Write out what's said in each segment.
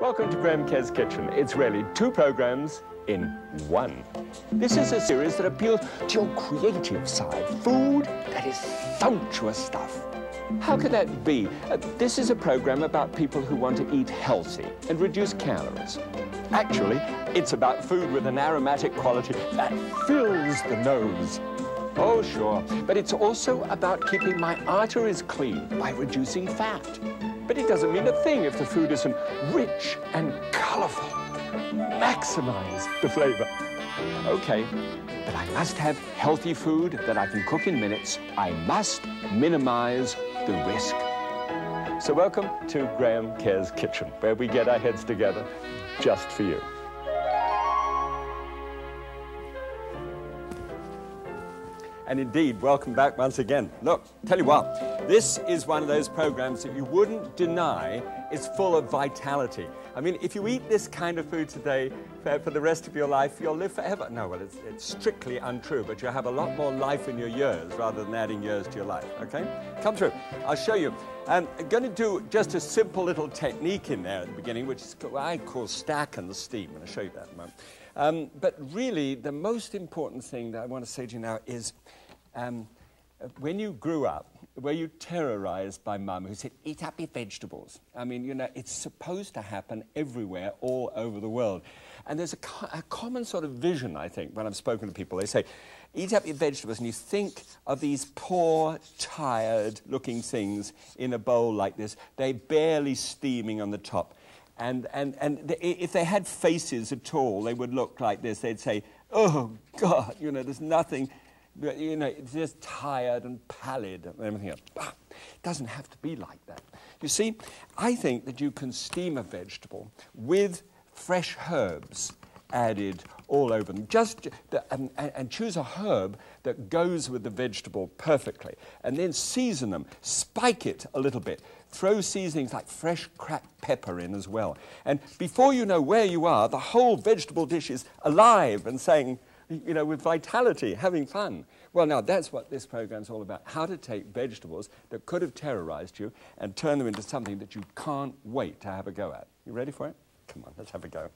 Welcome to Graham Kerr's Kitchen. It's really two programs in one. This is a series that appeals to your creative side. Food that is sumptuous stuff. How could that be? Uh, this is a program about people who want to eat healthy and reduce calories. Actually, it's about food with an aromatic quality that fills the nose. Oh, sure. But it's also about keeping my arteries clean by reducing fat. But it doesn't mean a thing if the food isn't rich and colorful. Maximize the flavor. Okay, but I must have healthy food that I can cook in minutes. I must minimize the risk. So welcome to Graham Kerr's Kitchen, where we get our heads together just for you. And indeed, welcome back once again. Look, tell you what, this is one of those programs that you wouldn't deny is full of vitality. I mean, if you eat this kind of food today for, for the rest of your life, you'll live forever. No, well, it's, it's strictly untrue, but you'll have a lot more life in your years rather than adding years to your life, okay? Come through. I'll show you. Um, I'm going to do just a simple little technique in there at the beginning, which is I call stack and steam, and I'll show you that in a moment. Um, but really, the most important thing that I want to say to you now is um, when you grew up, were you terrorized by mum who said, eat up your vegetables? I mean, you know, it's supposed to happen everywhere, all over the world. And there's a, co a common sort of vision, I think, when I've spoken to people. They say, eat up your vegetables, and you think of these poor, tired looking things in a bowl like this. They're barely steaming on the top. And, and, and if they had faces at all, they would look like this. They'd say, oh, God, you know, there's nothing you know, it's just tired and pallid and everything else. But it doesn't have to be like that. You see, I think that you can steam a vegetable with fresh herbs added all over them. Just and, and, choose a herb that goes with the vegetable perfectly, and then season them. Spike it a little bit. Throw seasonings like fresh cracked pepper in as well. And before you know where you are, the whole vegetable dish is alive and saying, you know, with vitality, having fun. Well, now that's what this program's all about. How to take vegetables that could have terrorized you and turn them into something that you can't wait to have a go at. You ready for it? Come on, let's have a go.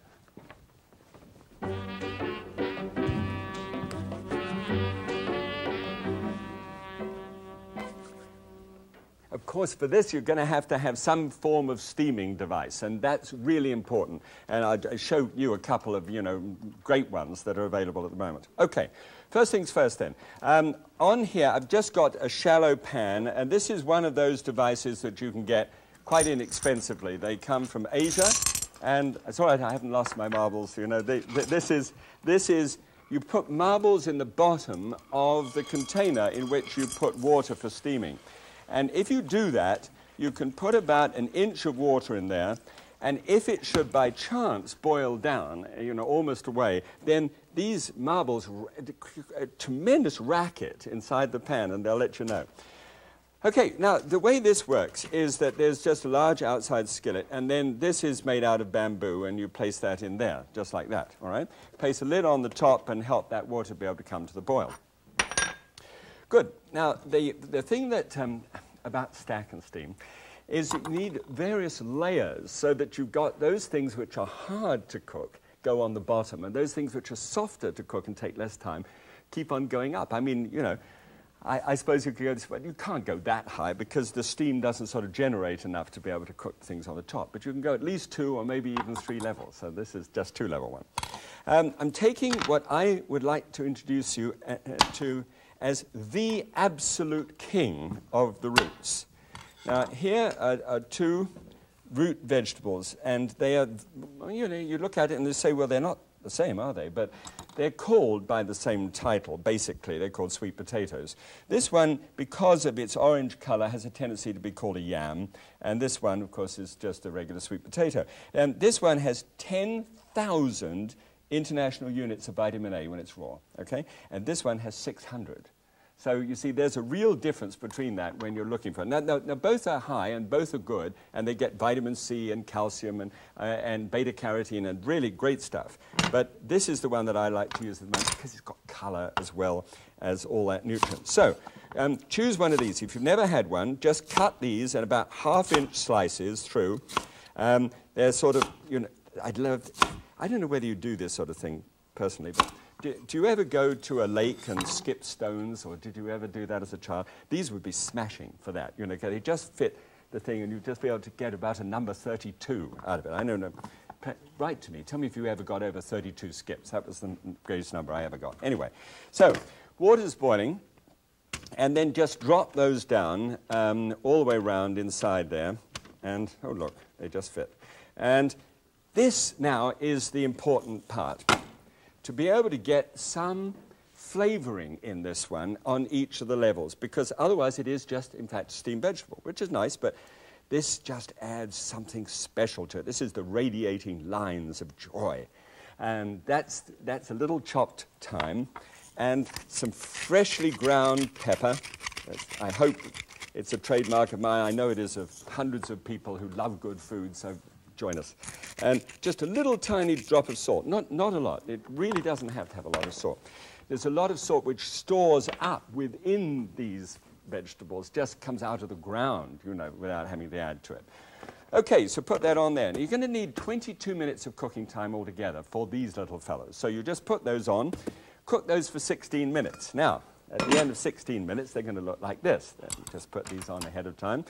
Of course, for this, you're going to have to have some form of steaming device, and that's really important. And I'll show you a couple of, you know, great ones that are available at the moment. Okay, first things first then. Um, on here, I've just got a shallow pan, and this is one of those devices that you can get quite inexpensively. They come from Asia, and it's all right, I haven't lost my marbles, you know. They, this is, this is you put marbles in the bottom of the container in which you put water for steaming. And if you do that, you can put about an inch of water in there, and if it should by chance boil down, you know, almost away, then these marbles, a tremendous racket inside the pan, and they'll let you know. Okay, now the way this works is that there's just a large outside skillet, and then this is made out of bamboo, and you place that in there, just like that, all right? Place a lid on the top and help that water be able to come to the boil. Good. Now, the, the thing that um, about stack and steam is you need various layers so that you've got those things which are hard to cook go on the bottom, and those things which are softer to cook and take less time keep on going up. I mean, you know, I, I suppose you could go this way. You can't go that high because the steam doesn't sort of generate enough to be able to cook things on the top. But you can go at least two or maybe even three levels. So this is just two level one. Um, I'm taking what I would like to introduce you uh, uh to as the absolute king of the roots. Now, here are, are, two root vegetables, and they are, you know, you look at it and you say, well, they're not the same, are they? But they're called by the same title, basically. They're called sweet potatoes. This one, because of its orange color, has a tendency to be called a yam, and this one, of course, is just a regular sweet potato. And this one has 10,000 international units of vitamin A when it's raw, okay? And this one has 600. So you see, there's a real difference between that when you're looking for it. Now, now, now, both are high and both are good, and they get vitamin C and calcium and, uh, and beta carotene and really great stuff. But this is the one that I like to use the most because it's got color as well as all that nutrient. So um, choose one of these. If you've never had one, just cut these in about half inch slices through. Um, they're sort of, you know, I'd love, I don't know whether you do this sort of thing personally, but do, do, you ever go to a lake and skip stones, or did you ever do that as a child? These would be smashing for that. You know, they just fit the thing, and you'd just be able to get about a number 32 out of it. I don't know, no, write to me. Tell me if you ever got over 32 skips. That was the greatest number I ever got. Anyway, so water's boiling, and then just drop those down um, all the way around inside there, and oh look, they just fit. And this now is the important part to be able to get some flavoring in this one on each of the levels because otherwise it is just, in fact, steamed vegetable, which is nice, but this just adds something special to it. This is the radiating lines of joy. And that's, that's a little chopped thyme and some freshly ground pepper. I hope it's a trademark of mine. I know it is of hundreds of people who love good food, so join us. And just a little tiny drop of salt, not, not a lot. It really doesn't have to have a lot of salt. There's a lot of salt which stores up within these vegetables, just comes out of the ground, you know, without having to add to it. Okay, so put that on there. Now you're going to need 22 minutes of cooking time altogether for these little fellows. So you just put those on, cook those for 16 minutes. Now, at the end of 16 minutes, they're going to look like this. Just put these on ahead of time.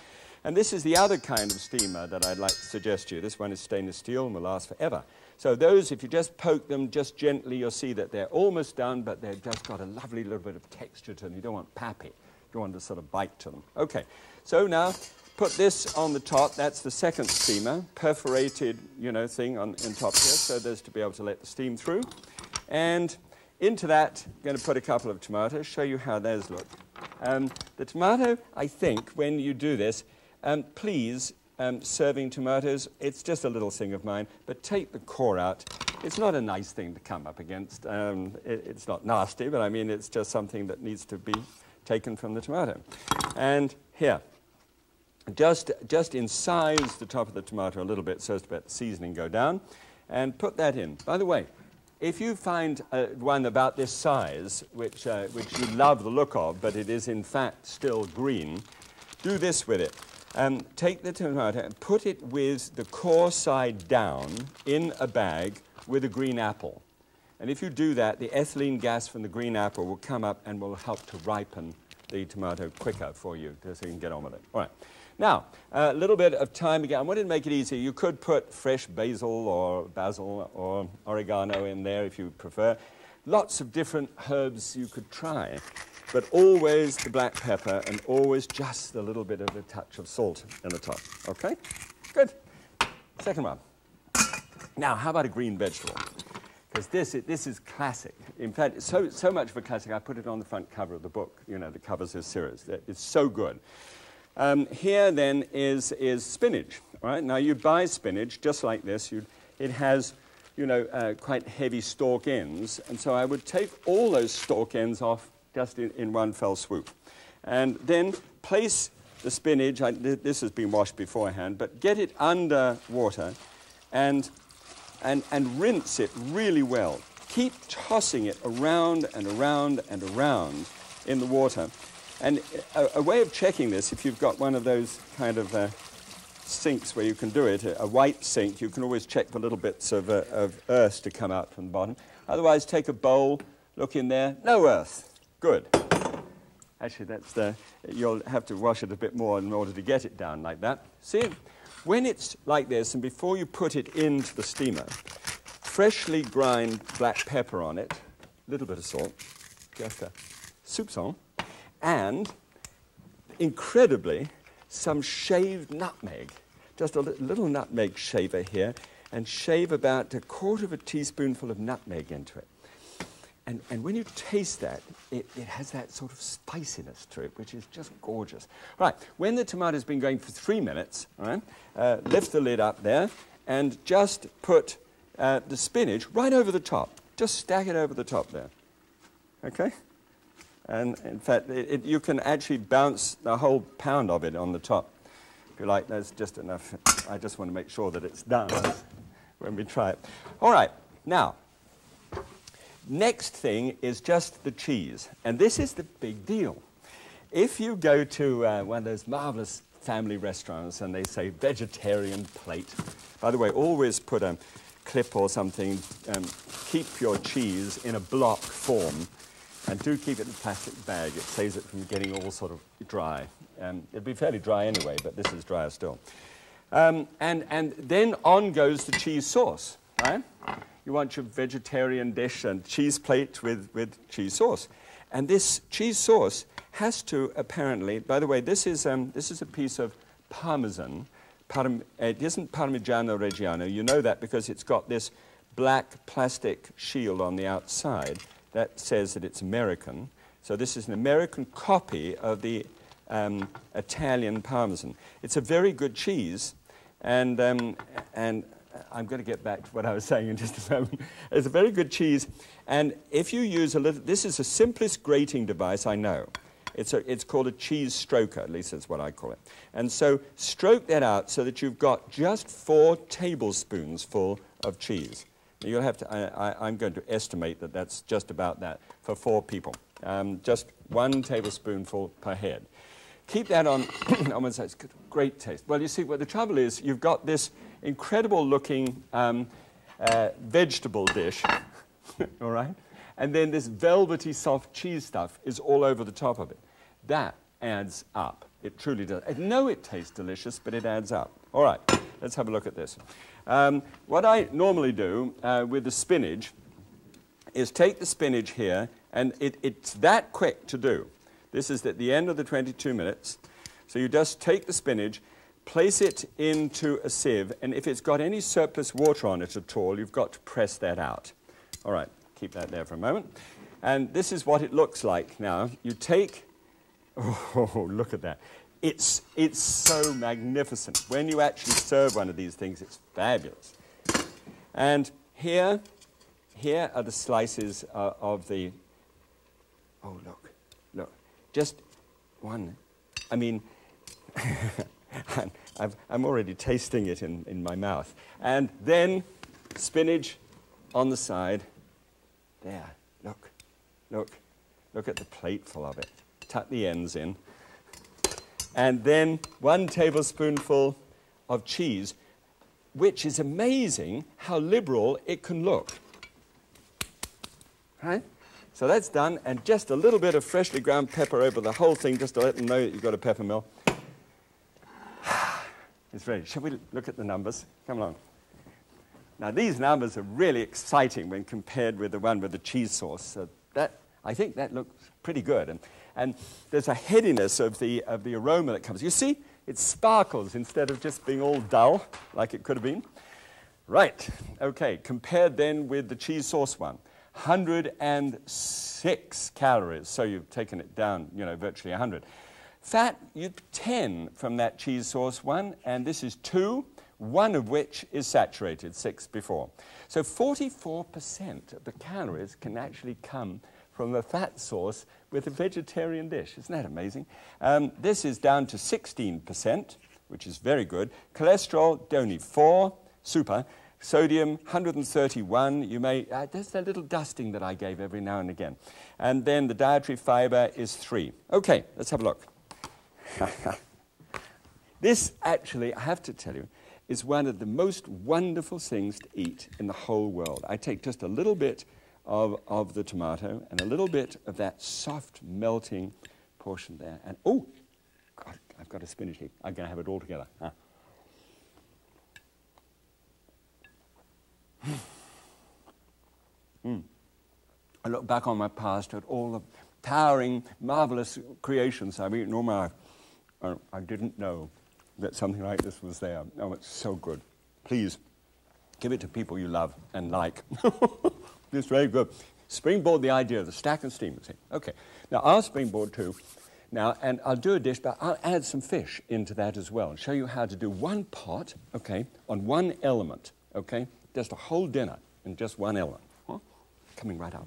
And this is the other kind of steamer that I'd like to suggest to you. This one is stainless steel and will last forever. So those, if you just poke them just gently, you'll see that they're almost done, but they've just got a lovely little bit of texture to them. You don't want pappy. You want to sort of bite to them. Okay, so now put this on the top. That's the second steamer, perforated, you know, thing on, on top here, so there's to be able to let the steam through. And into that, I'm going to put a couple of tomatoes, show you how those look. Um, the tomato, I think, when you do this, um, please, um, serving tomatoes, it's just a little thing of mine, but take the core out. It's not a nice thing to come up against. Um, it, it's not nasty, but I mean, it's just something that needs to be taken from the tomato. And here, just, just incise the top of the tomato a little bit so as to let the seasoning go down, and put that in. By the way, if you find uh, one about this size, which, uh, which you love the look of, but it is in fact still green, do this with it. Um, take the tomato and put it with the core side down in a bag with a green apple. And if you do that, the ethylene gas from the green apple will come up and will help to ripen the tomato quicker for you so you can get on with it. All right. Now, a little bit of thyme again. I wanted to make it easier. You could put fresh basil or basil or oregano in there if you prefer. Lots of different herbs you could try, but always the black pepper and always just a little bit of a touch of salt in the top. Okay? Good. Second one. Now, how about a green vegetable? Because this, this is classic. In fact, so, so much of a classic, I put it on the front cover of the book, you know, that covers this series. It's so good. Um, here then is, is spinach. Right? Now you buy spinach just like this. You'd, it has you know, uh, quite heavy stalk ends. And so I would take all those stalk ends off just in, in one fell swoop. And then place the spinach, I, th this has been washed beforehand, but get it under water and, and, and rinse it really well. Keep tossing it around and around and around in the water and a, a, way of checking this, if you've got one of those kind of uh, sinks where you can do it, a, a, white sink, you can always check for little bits of, uh, of earth to come out from the bottom. Otherwise, take a bowl, look in there, no earth. Good. Actually, that's the, you'll have to wash it a bit more in order to get it down like that. See, when it's like this, and before you put it into the steamer, freshly grind black pepper on it, a little bit of salt, just a soupçon, and incredibly, some shaved nutmeg. Just a little nutmeg shaver here, and shave about a quarter of a teaspoonful of nutmeg into it. And, and when you taste that, it, it has that sort of spiciness to it, which is just gorgeous. Right, when the tomato's been going for three minutes, right, uh, lift the lid up there and just put uh, the spinach right over the top. Just stack it over the top there. Okay? And in fact, it, it, you can actually bounce the whole pound of it on the top. If you like, there's just enough. I just want to make sure that it's done when we try it. All right, now, next thing is just the cheese. And this is the big deal. If you go to uh, one of those marvelous family restaurants and they say vegetarian plate. By the way, always put a clip or something, um, keep your cheese in a block form and do keep it in a plastic bag. It saves it from getting all sort of dry. Um, it'd be fairly dry anyway, but this is drier still. Um, and, and then on goes the cheese sauce, right? You want your vegetarian dish and cheese plate with, with cheese sauce. And this cheese sauce has to apparently, by the way, this is, um, this is a piece of Parmesan. Parm, it isn't Parmigiano Reggiano. You know that because it's got this black plastic shield on the outside that says that it's American. So this is an American copy of the um, Italian Parmesan. It's a very good cheese, and, um, and I'm going to get back to what I was saying in just a moment. It's a very good cheese, and if you use a little, this is the simplest grating device I know. It's, a, it's called a cheese stroker, at least that's what I call it. And so stroke that out so that you've got just four tablespoons full of cheese. You'll have to, I, am going to estimate that that's just about that for four people. Um, just one tablespoonful per head. Keep that on, on one side. It's great taste. Well, you see, what the trouble is, you've got this incredible looking um, uh, vegetable dish, all right? and then this velvety soft cheese stuff is all over the top of it. That adds up. It truly does. I know it tastes delicious, but it adds up. All right, let's have a look at this. Um, what I normally do uh, with the spinach is take the spinach here, and it, it's that quick to do. This is at the end of the 22 minutes. So you just take the spinach, place it into a sieve, and if it's got any surplus water on it at all, you've got to press that out. All right, keep that there for a moment. And this is what it looks like now. You take, oh, look at that. It's, it's so magnificent. When you actually serve one of these things, it's fabulous. And here, here are the slices uh, of the, oh, look, look, just one. I mean, i am already tasting it in, in my mouth. And then spinach on the side there, look, look, look at the plateful of it. Tuck the ends in. And then one tablespoonful of cheese, which is amazing how liberal it can look. Right? So that's done, and just a little bit of freshly ground pepper over the whole thing just to let them know that you've got a pepper mill. it's ready. Shall we look at the numbers? Come along. Now, these numbers are really exciting when compared with the one with the cheese sauce. So that, I think that looks pretty good. And, and there's a headiness of the, of the aroma that comes. You see, it sparkles instead of just being all dull like it could have been. Right, okay, compared then with the cheese sauce one. 106 calories, so you've taken it down, you know, virtually 100. Fat, you 10 from that cheese sauce one, and this is 2 one of which is saturated, six before. So 44% of the calories can actually come from a fat source with a vegetarian dish. Isn't that amazing? Um, this is down to 16%, which is very good. Cholesterol, only 4, super. Sodium, 131. You may, uh, there's that little dusting that I gave every now and again. And then the dietary fiber is 3. Okay, let's have a look. this actually, I have to tell you, is one of the most wonderful things to eat in the whole world. I take just a little bit of, of the tomato and a little bit of that soft, melting portion there. And oh, God, I've got a spinach here. I'm going to have it all together. Huh? mm. I look back on my past at all the towering, marvelous creations I've eaten all my. I didn't know that something like this was there. Oh, it's so good. Please give it to people you love and like. it's very good. Springboard the idea of the stack and steam. See? Okay. Now, I'll springboard too. Now, and I'll do a dish, but I'll add some fish into that as well and show you how to do one pot, okay, on one element, okay? Just a whole dinner in just one element. Huh? Coming right up.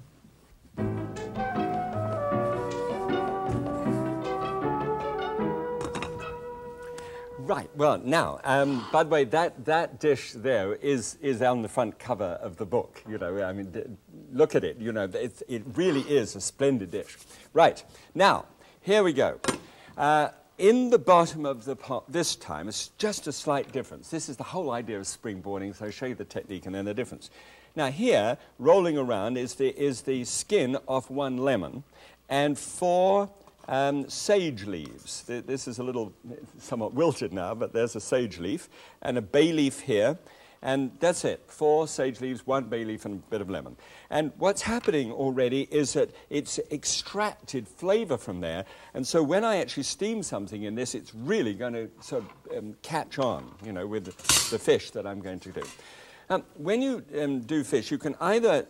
Right. Well, now, um, by the way, that, that dish there is, is on the front cover of the book. You know, I mean, look at it. You know, it really is a splendid dish. Right. Now, here we go. Uh, in the bottom of the pot this time, it's just a slight difference. This is the whole idea of springboarding, so I'll show you the technique and then the difference. Now here, rolling around, is the, is the skin off one lemon and four um, sage leaves. This is a little somewhat wilted now, but there's a sage leaf and a bay leaf here. And that's it. Four sage leaves, one bay leaf, and a bit of lemon. And what's happening already is that it's extracted flavor from there. And so when I actually steam something in this, it's really going to sort of um, catch on, you know, with the fish that I'm going to do. Um, when you um, do fish, you can either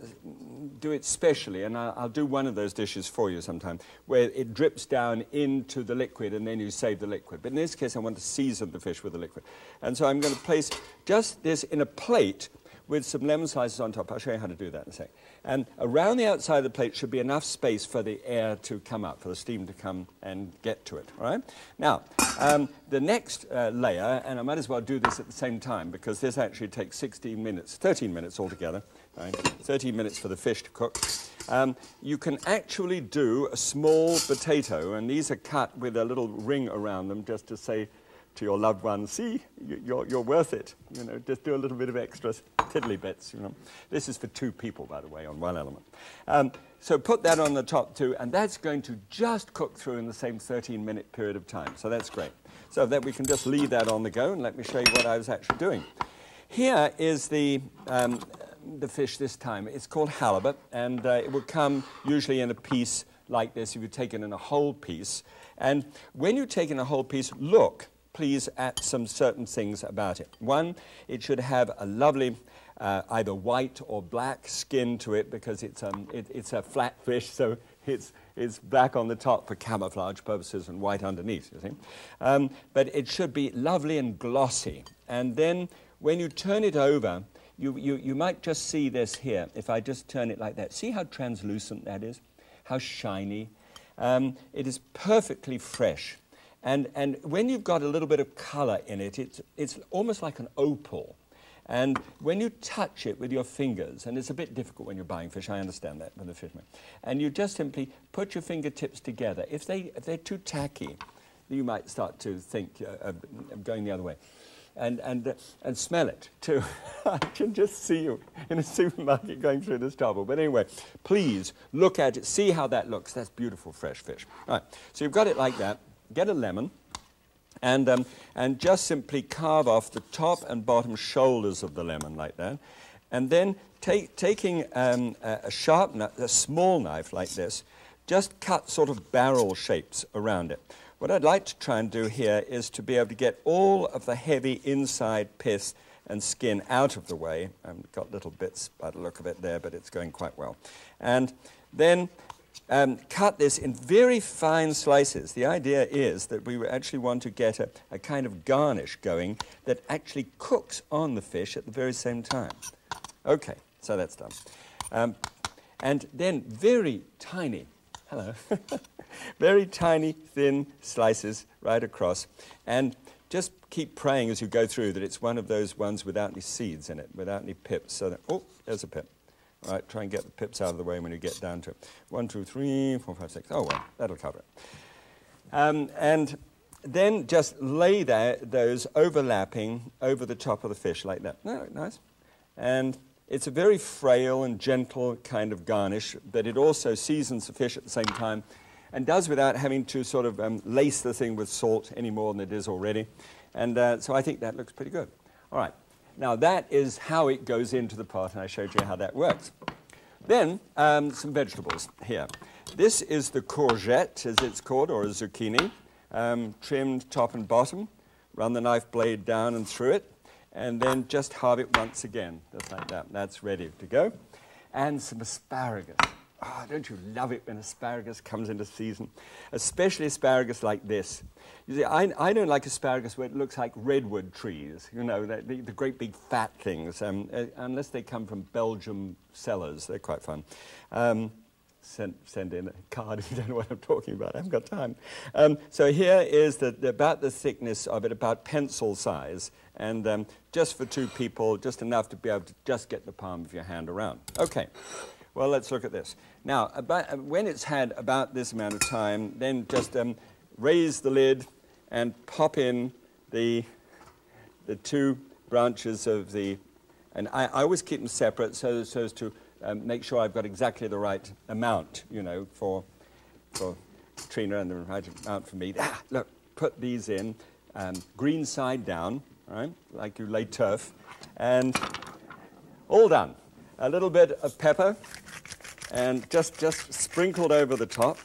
do it specially, and I'll, I'll, do one of those dishes for you sometime, where it drips down into the liquid and then you save the liquid. But in this case, I want to season the fish with the liquid. And so I'm going to place just this in a plate with some lemon slices on top. I'll show you how to do that in a sec. And around the outside of the plate should be enough space for the air to come up, for the steam to come and get to it, all right? Now, um, the next uh, layer, and I might as well do this at the same time because this actually takes 16 minutes, 13 minutes altogether, right? 13 minutes for the fish to cook. Um, you can actually do a small potato, and these are cut with a little ring around them just to say to your loved ones, see, you're, you're worth it. You know, just do a little bit of extra tiddly bits, you know. This is for two people, by the way, on one element. Um, so put that on the top too, and that's going to just cook through in the same 13-minute period of time. So that's great. So that we can just leave that on the go, and let me show you what I was actually doing. Here is the, um, the fish this time. It's called halibut, and uh, it will come usually in a piece like this if you take it in a whole piece. And when you take in a whole piece, look please at some certain things about it. One, it should have a lovely uh, either white or black skin to it because it's, um, it, it's a flat fish, so it's, it's black on the top for camouflage purposes and white underneath, you see. Um, but it should be lovely and glossy. And then when you turn it over, you, you, you might just see this here. If I just turn it like that, see how translucent that is? How shiny? Um, it is perfectly fresh. And, and when you've got a little bit of color in it, it's, it's almost like an opal. And when you touch it with your fingers, and it's a bit difficult when you're buying fish, I understand that with the fisherman, and you just simply put your fingertips together. If, they, if they're too tacky, you might start to think uh, of going the other way. And, and, uh, and smell it too. I can just see you in a supermarket going through this trouble. But anyway, please look at it, see how that looks. That's beautiful fresh fish. All right, so you've got it like that get a lemon and, um, and just simply carve off the top and bottom shoulders of the lemon like that. And then take, taking um, a, sharp, a small knife like this, just cut sort of barrel shapes around it. What I'd like to try and do here is to be able to get all of the heavy inside pith and skin out of the way. I've got little bits by the look of it there, but it's going quite well. And then um, cut this in very fine slices. The idea is that we actually want to get a, a kind of garnish going that actually cooks on the fish at the very same time. Okay, so that's done. Um, and then very tiny, hello, very tiny, thin slices right across. And just keep praying as you go through that it's one of those ones without any seeds in it, without any pips. So that, oh, there's a pip. Right, try and get the pips out of the way when you get down to it. One, two, three, four, five, six. Oh, well, that'll cover it. Um, and then just lay that, those overlapping over the top of the fish like that. No, nice. And it's a very frail and gentle kind of garnish, but it also seasons the fish at the same time and does without having to sort of um, lace the thing with salt any more than it is already. And uh, so I think that looks pretty good. All right. Now that is how it goes into the pot, and I showed you how that works. Then um, some vegetables here. This is the courgette, as it's called, or a zucchini, um, trimmed top and bottom. Run the knife blade down and through it, and then just halve it once again, just like that. That's ready to go. And some asparagus. Oh, don't you love it when asparagus comes into season? Especially asparagus like this. You see, I, I don't like asparagus where it looks like redwood trees, you know, the, the, the great big fat things, um, uh, unless they come from Belgium cellars. They're quite fun. Um, send, send in a card if you don't know what I'm talking about. I haven't got time. Um, so here is the, the, about the thickness of it, about pencil size, and um, just for two people, just enough to be able to just get the palm of your hand around. Okay. Well, let's look at this. Now, about, when it's had about this amount of time, then just um, raise the lid, and pop in the, the two branches of the, and I, I always keep them separate so, so as to um, make sure I've got exactly the right amount, you know, for, for Treena and the right amount for me. Ah, look, put these in, um, green side down, right, like you lay turf, and all done. A little bit of pepper, and just, just sprinkled over the top.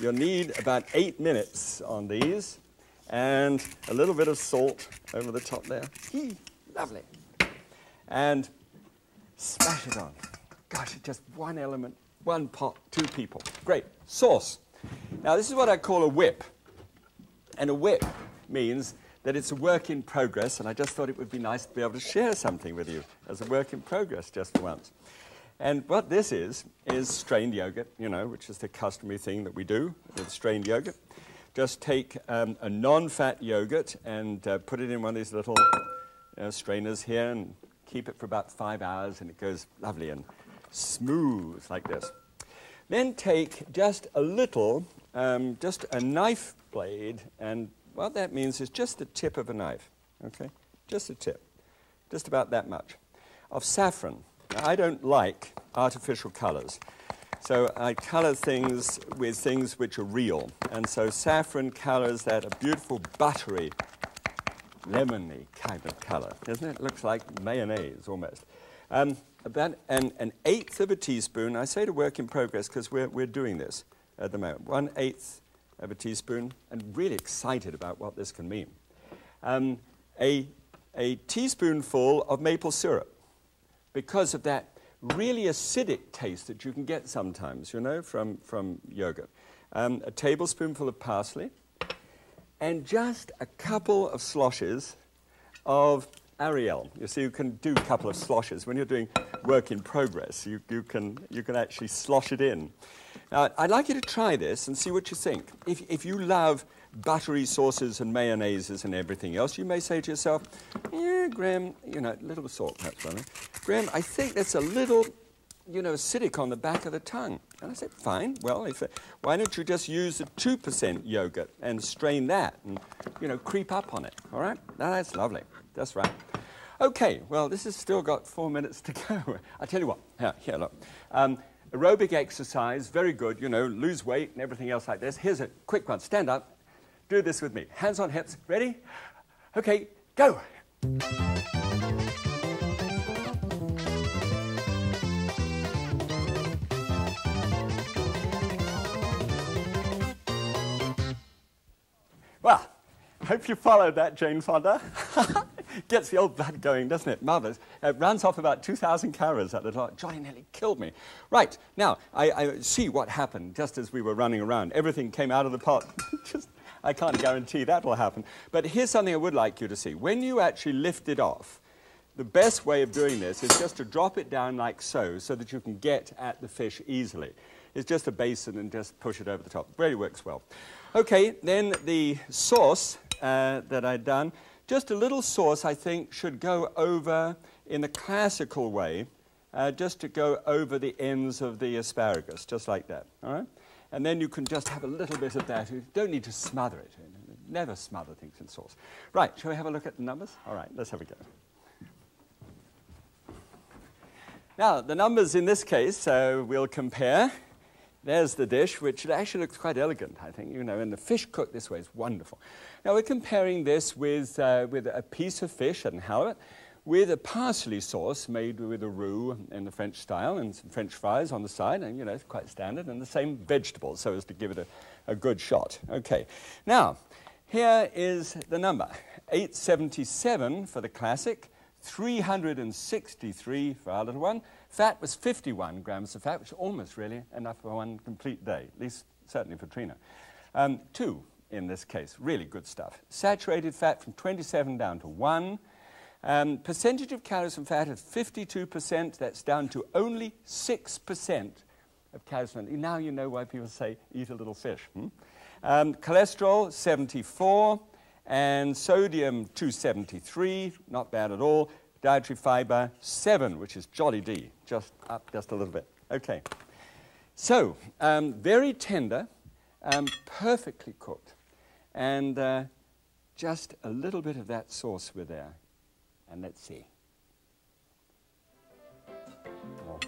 You'll need about eight minutes on these, and a little bit of salt over the top there. Lovely. And smash it on. Gosh, just one element, one pot, two people. Great. Sauce. Now, this is what I call a whip. And a whip means that it's a work in progress, and I just thought it would be nice to be able to share something with you as a work in progress just for once. And what this is, is strained yogurt, you know, which is the customary thing that we do with strained yogurt. Just take um, a non fat yogurt and uh, put it in one of these little uh, strainers here and keep it for about five hours, and it goes lovely and smooth like this. Then take just a little, um, just a knife blade, and what that means is just the tip of a knife, okay? Just the tip, just about that much, of saffron. I don't like artificial colors. So I color things with things which are real. And so saffron colors that a beautiful buttery, lemony kind of color, doesn't it? it looks like mayonnaise almost. Um, about an, an, eighth of a teaspoon, I say to work in progress because we're, we're doing this at the moment, one eighth of a teaspoon, and really excited about what this can mean. Um, a, a teaspoonful of maple syrup because of that really acidic taste that you can get sometimes, you know, from, from yogurt. Um, a tablespoonful of parsley, and just a couple of sloshes of Ariel. You see, you can do a couple of sloshes. When you're doing work in progress, you, you, can, you can actually slosh it in. Now, I'd like you to try this and see what you think. If, if you love buttery sauces and mayonnaises and everything else, you may say to yourself, yeah, Graham, you know, a little salt perhaps, rather. Graham, I think that's a little, you know, acidic on the back of the tongue. And I said, fine, well, if, why don't you just use the 2% yogurt and strain that and, you know, creep up on it, all right? Now, that's lovely. That's right. Okay, well, this has still got four minutes to go. I tell you what, here, here look. Um, aerobic exercise, very good, you know, lose weight and everything else like this. Here's a quick one. Stand up, do this with me. Hands on hips, ready? Okay, go. Well, hope you followed that, Jane Fonda. Gets the old blood going, doesn't it? Marvellous. It runs off about 2,000 calories at the top. Johnny nearly killed me. Right, now, I, I, see what happened just as we were running around. Everything came out of the pot. just, I can't guarantee that will happen. But here's something I would like you to see. When you actually lift it off, the best way of doing this is just to drop it down like so, so that you can get at the fish easily. It's just a basin and just push it over the top. Really works well. Okay, then the sauce uh, that I'd done, just a little sauce I think should go over in the classical way, uh, just to go over the ends of the asparagus, just like that, all right? And then you can just have a little bit of that. You don't need to smother it. Never smother things in sauce. Right, shall we have a look at the numbers? All right, let's have a go. Now, the numbers in this case, uh, we'll compare. There's the dish, which actually looks quite elegant, I think. You know, and the fish cooked this way is wonderful. Now we're comparing this with, uh, with a piece of fish and halibut with a parsley sauce made with a roux in the French style and some French fries on the side, and you know, it's quite standard, and the same vegetables so as to give it a, a good shot. Okay, now here is the number 877 for the classic, 363 for our little one. Fat was 51 grams of fat, which is almost really enough for one complete day, at least certainly for Treena. Um, two in this case, really good stuff. Saturated fat from 27 down to 1. Um, percentage of calories from fat at 52%, that's down to only 6% of calories from Now you know why people say eat a little fish. Hmm? Um, cholesterol, 74, and sodium, 273, not bad at all dietary fiber 7, which is jolly D, just up just a little bit. Okay. So, um, very tender, um, perfectly cooked. And uh, just a little bit of that sauce with there. And let's see. Oh,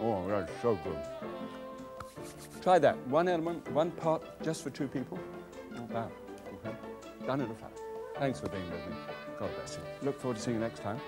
oh that's so good. Try that. One element, one pot, just for two people. Not bad. Okay. Done in a fat. Thanks for being with me. God bless you. Look forward to seeing you next time.